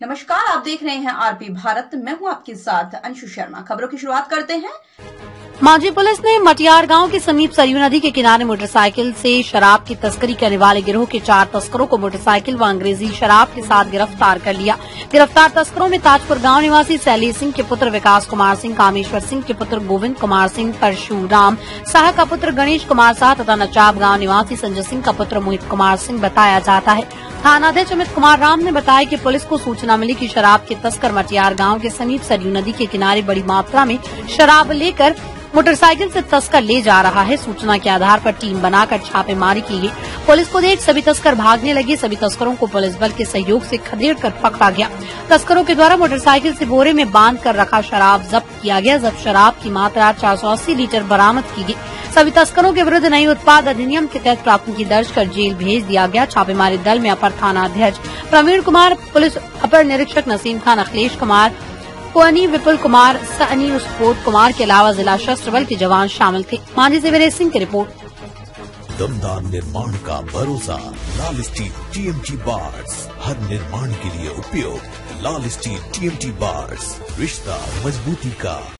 नमस्कार, आप देख रहे हैं आरपी भारत। मैं हूँ आपके साथ अंशु शर्मा। खबरों की शुरुआत करते हैं। मांझी पुलिस ने मटियार गाँव के समीप सरयू नदी के किनारे मोटरसाइकिल से शराब की तस्करी करने वाले गिरोह के चार तस्करों को मोटरसाइकिल व अंग्रेज़ी शराब के साथ गिरफ़्तार कर लिया। गिरफ़्तार तस्करों में ताजपुर गाँव निवासी सैली सिंह के पुत्र विकास कुमार सिंह, कामेश्वर सिंह के पुत्र गोविंद कुमार सिंह परशुराम शाह का पुत्र गणेश कुमार शाह तथा नचाब गाँव निवासी संजय सिंह का पुत्र मोहित कुमार सिंह बताया जाता है। थानाध्यक्ष अमित कुमार राम ने बताया कि पुलिस को सूचना मिली कि शराब के तस्कर मटियार गाँव के समीप सरयू नदी के किनारे बड़ी मात्रा में शराब लेकर मोटरसाइकिल से तस्कर ले जा रहा है। सूचना के आधार पर टीम बनाकर छापेमारी की गई। पुलिस को देख सभी तस्कर भागने लगे। सभी तस्करों को पुलिस बल के सहयोग से खदेड़ कर पकड़ा गया। तस्करों के द्वारा मोटरसाइकिल से बोरे में बाँध कर रखा शराब जब्त किया गया। जब शराब की मात्रा चार सौ अस्सी लीटर बरामद की गई सभी तस्करों के विरुद्ध नई उत्पाद अधिनियम के तहत प्राथमिकी दर्ज कर जेल भेज दिया गया। छापेमारी दल में अपर थाना अध्यक्ष प्रवीण कुमार, पुलिस अपर निरीक्षक नसीम खान, अखिलेश कुमार कोनी विपुल कुमार, सनी सुबोध कुमार के अलावा जिला शस्त्र बल के जवान शामिल थे। मांझी से सिंह की रिपोर्ट। दमदार निर्माण का भरोसा, लाल स्टील टीएमटी बार्स। हर निर्माण के लिए उपयोग, लाल स्टील टीएमटी बार्स। रिश्ता, मजबूती का।